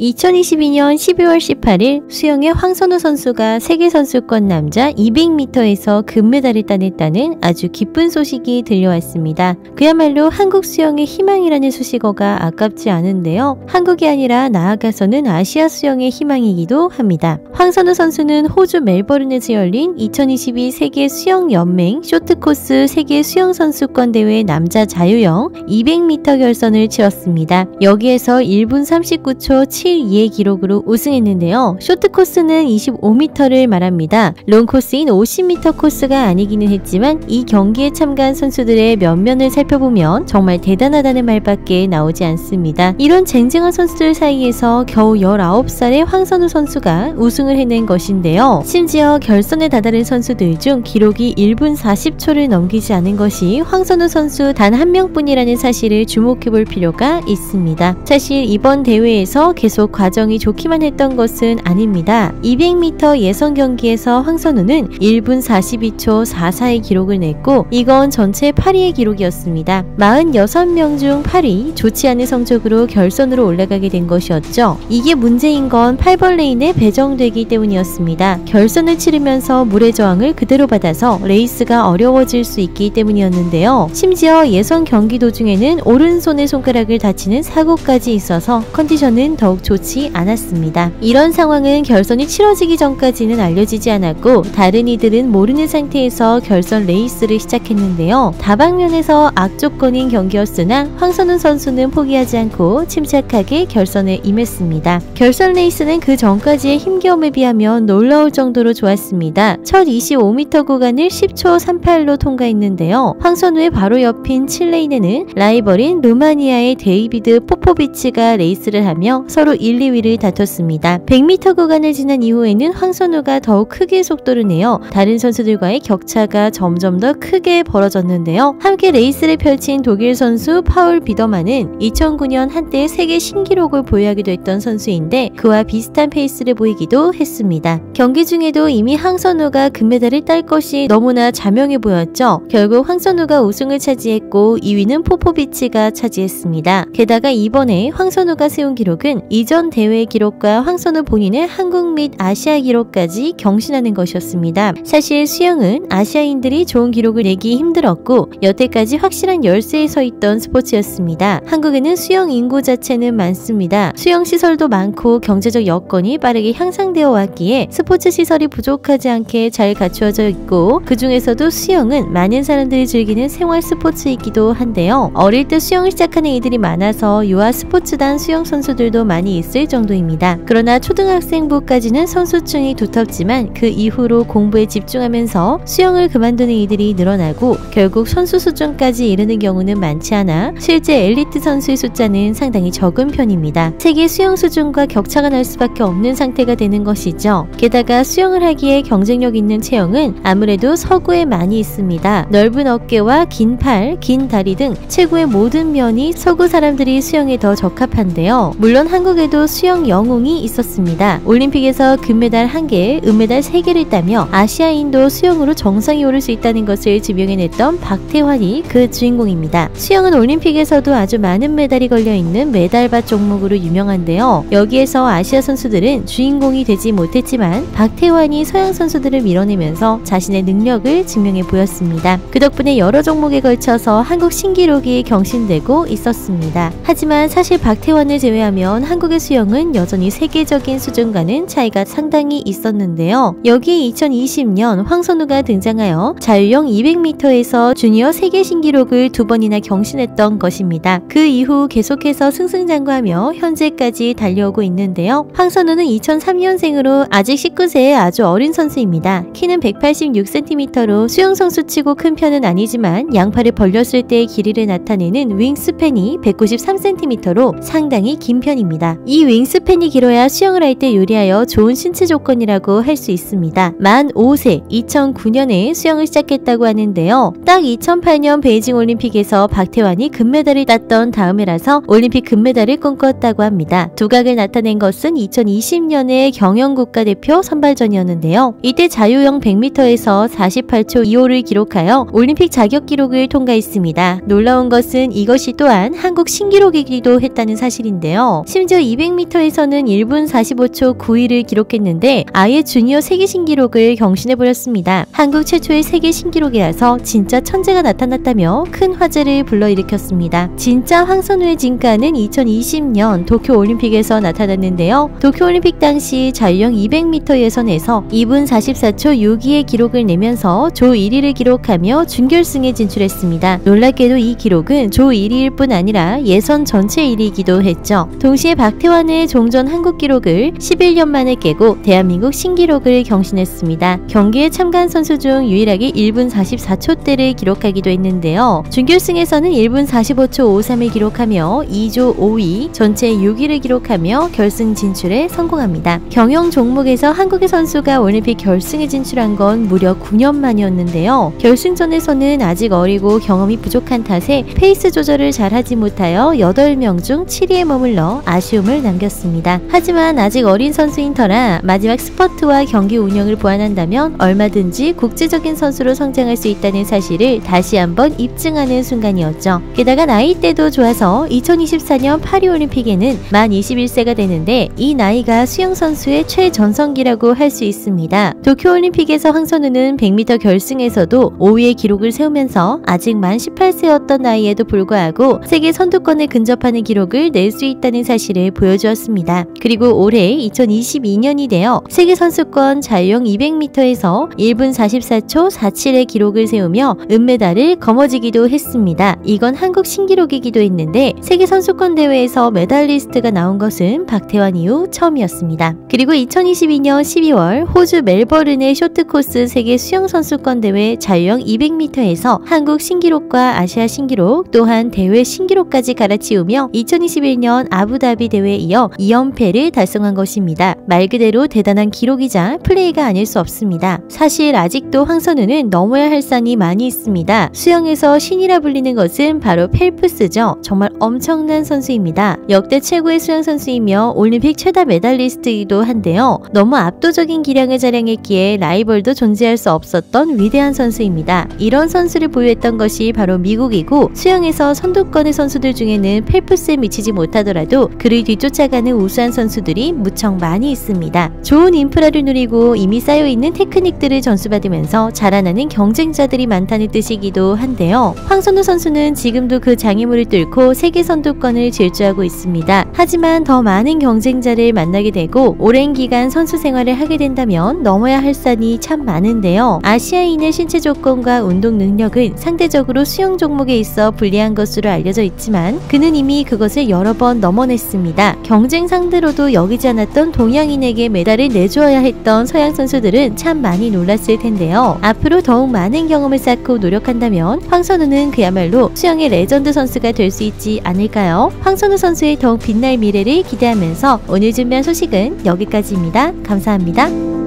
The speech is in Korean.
2022년 12월 18일 수영의 황선우 선수가 세계선수권 남자 200m에서 금메달을 따냈다는 아주 기쁜 소식이 들려왔습니다. 그야말로 한국 수영의 희망이라는 수식어가 아깝지 않은데요. 한국이 아니라 나아가서는 아시아 수영의 희망이기도 합니다. 황선우 선수는 호주 멜버른에서 열린 2022 세계 수영연맹 쇼트코스 세계 수영선수권 대회 남자 자유형 200m 결선을 치렀습니다. 여기에서 1분 39초 7 7-2의 기록으로 우승했는데요. 쇼트 코스는 25m를 말합니다. 롱 코스인 50m 코스가 아니기는 했지만 이 경기에 참가한 선수들의 면면을 살펴보면 정말 대단하다는 말밖에 나오지 않습니다. 이런 쟁쟁한 선수들 사이에서 겨우 19살의 황선우 선수가 우승을 해낸 것인데요. 심지어 결선에 다다른 선수들 중 기록이 1분 40초를 넘기지 않은 것이 황선우 선수 단 한 명뿐이라는 사실을 주목해 볼 필요가 있습니다. 사실 이번 대회에서 계속 계속 과정이 좋기만 했던 것은 아닙니다. 200m 예선 경기에서 황선우는 1분 42초 44의 기록을 냈고 이건 전체 8위의 기록이었습니다. 46명 중 8위 좋지 않은 성적으로 결선으로 올라가게 된 것이었죠. 이게 문제인 건 8번 레인에 배정되기 때문이었습니다. 결선을 치르면서 물의 저항을 그대로 받아서 레이스가 어려워질 수 있기 때문이었는데요. 심지어 예선 경기 도중에는 오른손의 손가락을 다치는 사고까지 있어서 컨디션은 더욱 좋지 않았습니다. 이런 상황은 결선이 치러지기 전까지는 알려지지 않았고 다른 이들은 모르는 상태에서 결선 레이스를 시작했는데요. 다방면에서 악조건인 경기였으나 황선우 선수는 포기하지 않고 침착하게 결선에 임했습니다. 결선 레이스는 그 전까지의 힘겨움에 비하면 놀라울 정도로 좋았습니다. 첫 25m 구간을 10초 38로 통과했는데요. 황선우의 바로 옆인 7레인에는 라이벌인 루마니아의 데이비드 포포비치가 레이스를 하며 서로 1, 2위를 다퉜습니다. 100m 구간을 지난 이후에는 황선우가 더욱 크게 속도를 내어 다른 선수들과의 격차가 점점 더 크게 벌어졌는데요. 함께 레이스를 펼친 독일 선수 파울 비더만은 2009년 한때 세계 신기록을 보유하기도 했던 선수인데 그와 비슷한 페이스를 보이기도 했습니다. 경기 중에도 이미 황선우가 금메달을 딸 것이 너무나 자명해 보였죠. 결국 황선우가 우승을 차지했고 2위는 포포비치가 차지했습니다. 게다가 이번에 황선우가 세운 기록은 이전 대회 기록과 황선우 본인의 한국 및 아시아 기록까지 경신하는 것이었습니다. 사실 수영은 아시아인들이 좋은 기록을 내기 힘들었고 여태까지 확실한 열세에 서 있던 스포츠였습니다. 한국에는 수영 인구 자체는 많습니다. 수영 시설도 많고 경제적 여건이 빠르게 향상되어 왔기에 스포츠 시설이 부족하지 않게 잘 갖추어져 있고 그 중에서도 수영은 많은 사람들이 즐기는 생활 스포츠이기도 한데요. 어릴 때 수영을 시작하는 이들이 많아서 유아 스포츠단 수영 선수들도 많이 있을 정도입니다. 그러나 초등학생부까지는 선수층이 두텁지만 그 이후로 공부에 집중하면서 수영을 그만두는 이들이 늘어나고 결국 선수 수준까지 이르는 경우는 많지 않아 실제 엘리트 선수의 숫자는 상당히 적은 편입니다. 세계 수영 수준과 격차가 날 수밖에 없는 상태가 되는 것이죠. 게다가 수영을 하기에 경쟁력 있는 체형은 아무래도 서구에 많이 있습니다. 넓은 어깨와 긴 팔, 긴 다리 등 최고의 모든 면이 서구 사람들이 수영에 더 적합한데요. 물론 한국 에 올해도 수영 영웅이 있었습니다. 올림픽에서 금메달 1개, 은메달 3개를 따며 아시아인도 수영으로 정상에 오를 수 있다는 것을 증명해냈던 박태환이 그 주인공입니다. 수영은 올림픽에서도 아주 많은 메달이 걸려있는 메달밭 종목으로 유명한데요. 여기에서 아시아 선수들은 주인공이 되지 못했지만 박태환이 서양 선수들을 밀어내면서 자신의 능력을 증명해 보였습니다. 그 덕분에 여러 종목에 걸쳐서 한국 신기록이 경신되고 있었습니다. 하지만 사실 박태환을 제외하면 한국의 수영은 여전히 세계적인 수준과는 차이가 상당히 있었는데요. 여기에 2020년 황선우가 등장하여 자유형 200m에서 주니어 세계 신기록을 두 번이나 경신했던 것입니다. 그 이후 계속해서 승승장구하며 현재까지 달려오고 있는데요. 황선우는 2003년생으로 아직 19세의 아주 어린 선수입니다. 키는 186cm로 수영 선수치고 큰 편은 아니지만 양팔을 벌렸을 때의 길이를 나타내는 윙스팬이 193cm로 상당히 긴 편입니다. 이 윙스팬이 길어야 수영을 할 때 유리하여 좋은 신체 조건이라고 할 수 있습니다. 만 5세 2009년에 수영을 시작했다고 하는데요. 딱 2008년 베이징 올림픽에서 박태환이 금메달을 땄던 다음 해라서 올림픽 금메달을 꿈꿨다고 합니다. 두각을 나타낸 것은 2020년의 경영 국가대표 선발전이었는데요. 이때 자유형 100m에서 48초 2호를 기록하여 올림픽 자격 기록을 통과했습니다. 놀라운 것은 이것이 또한 한국 신기록이기도 했다는 사실인데요. 심지어 200m에서는 1분 45초 9위를 기록했는데 아예 주니어 세계 신기록을 경신해버렸습니다. 한국 최초의 세계 신기록이라서 진짜 천재가 나타났다며 큰 화제를 불러일으켰습니다. 진짜 황선우의 진가는 2020년 도쿄올림픽에서 나타났는데요. 도쿄올림픽 당시 자유형 200m 예선에서 2분 44초 6위의 기록을 내면서 조 1위를 기록하며 준결승에 진출했습니다. 놀랍게도 이 기록은 조 1위일 뿐 아니라 예선 전체 1위이기도 했죠. 동시에 박태환의 종전 한국 기록을 11년 만에 깨고 대한민국 신기록을 경신했습니다. 경기에 참가한 선수 중 유일하게 1분 44초대를 기록하기도 했는데요. 준결승에서는 1분 45초 53을 기록하며 2조 5위, 전체 6위를 기록하며 결승 진출에 성공합니다. 경영 종목에서 한국의 선수가 올림픽 결승에 진출한 건 무려 9년 만이었는데요. 결승전에서는 아직 어리고 경험이 부족한 탓에 페이스 조절을 잘하지 못하여 8명 중 7위에 머물러 아쉬움을 남겼습니다. 하지만 아직 어린 선수인 터라 마지막 스퍼트와 경기 운영을 보완한다면 얼마든지 국제적인 선수로 성장할 수 있다는 사실을 다시 한번 입증하는 순간이었죠. 게다가 나이대도 좋아서 2024년 파리올림픽에는 만 21세가 되는데 이 나이가 수영 선수의 최전성기라고 할 수 있습니다. 도쿄올림픽에서 황선우는 100m 결승에서도 5위의 기록을 세우면서 아직 만 18세였던 나이에도 불구하고 세계 선두권에 근접하는 기록을 낼 수 있다는 사실을 보여주었습니다. 그리고 올해 2022년이 되어 세계 선수권 자유형 200m에서 1분 44초 47의 기록을 세우며 은메달을 거머쥐기도 했습니다. 이건 한국 신기록이기도 했는데 세계 선수권 대회에서 메달리스트가 나온 것은 박태환 이후 처음이었습니다. 그리고 2022년 12월 호주 멜버른의 쇼트코스 세계 수영선수권 대회 자유형 200m에서 한국 신기록과 아시아 신기록 또한 대회 신기록까지 갈아치우며 2021년 아부다비 대회 에 이어 2연패를 달성한 것입니다. 말 그대로 대단한 기록이자 플레이가 아닐 수 없습니다. 사실 아직도 황선우는 넘어야 할 산이 많이 있습니다. 수영에서 신이라 불리는 것은 바로 펠프스죠. 정말 엄청난 선수입니다. 역대 최고의 수영 선수이며 올림픽 최다 메달리스트이기도 한데요. 너무 압도적인 기량을 자랑했기에 라이벌도 존재할 수 없었던 위대한 선수입니다. 이런 선수를 보유했던 것이 바로 미국이고 수영에서 선두권의 선수들 중에는 펠프스에 미치지 못하더라도 그를 뒤쫓아가는 우수한 선수들이 무척 많이 있습니다. 좋은 인프라를 누리고 이미 쌓여있는 테크닉들을 전수받으면서 자라나는 경쟁자들이 많다는 뜻이기도 한데요. 황선우 선수는 지금도 그 장애물을 뚫고 세계 선두권을 질주하고 있습니다. 하지만 더 많은 경쟁자를 만나게 되고 오랜 기간 선수 생활을 하게 된다면 넘어야 할 산이 참 많은데요. 아시아인의 신체 조건과 운동 능력은 상대적으로 수영 종목에 있어 불리한 것으로 알려져 있지만 그는 이미 그것을 여러 번 넘어냈 습니다. 경쟁 상대로도 여기지 않았던 동양인에게 메달을 내주어야 했던 서양 선수들은 참 많이 놀랐을 텐데요. 앞으로 더욱 많은 경험을 쌓고 노력한다면 황선우는 그야말로 수영의 레전드 선수가 될 수 있지 않을까요? 황선우 선수의 더욱 빛날 미래를 기대하면서 오늘 준비한 소식은 여기까지입니다. 감사합니다.